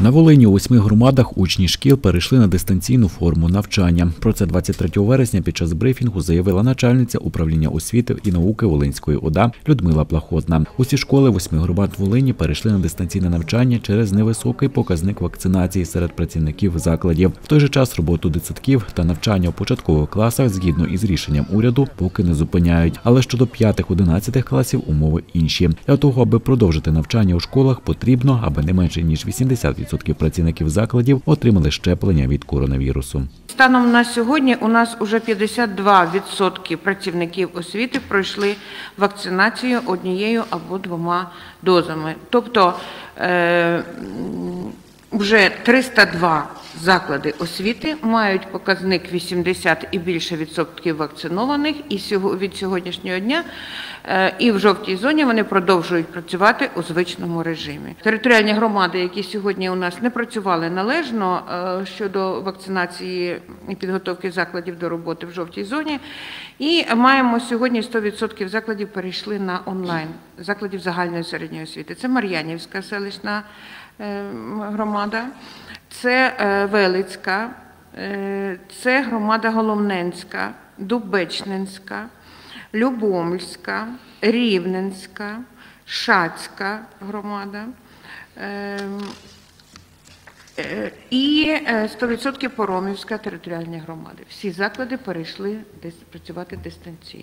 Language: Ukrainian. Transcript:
На Волині у восьми громадах учні шкіл перейшли на дистанційну форму навчання. Про це 23 вересня під час брифінгу заявила начальниця управління освіти і науки Волинської ОДА Людмила Плахотна. Усі школи восьми громад Волині перейшли на дистанційне навчання через невисокий показник вакцинації серед працівників закладів. В той же час роботу дитсадків та навчання у початкових класах згідно із рішенням уряду поки не зупиняють. Але щодо 5-11 класів умови інші. Для того, аби продовжити навчання у школах, потрібно, аби не менше ніж 80% працівників закладів отримали щеплення від коронавірусу. Станом на сьогодні у нас уже 52% працівників освіти пройшли вакцинацію однією або двома дозами. Тобто е, вже 302 заклади освіти мають показник 80 і більше відсотків вакцинованих, і від сьогоднішнього дня е, і в жовтій зоні вони продовжують працювати у звичному режимі. Територіальні громади, які сьогодні у нас не працювали належно е, щодо вакцинації і підготовки закладів до роботи в жовтій зоні, і маємо сьогодні 100% закладів перейшли на онлайн закладів загальної середньої освіти. Це Мар'янівська селищна е, громада, це е, Велицька, е, це громада Головненська, Дубечнинська, Любомльська, Рівненська, Шацька громада. ем, е, І е, 100% Поромівська територіальні громади. Всі заклади перейшли працювати дистанційно.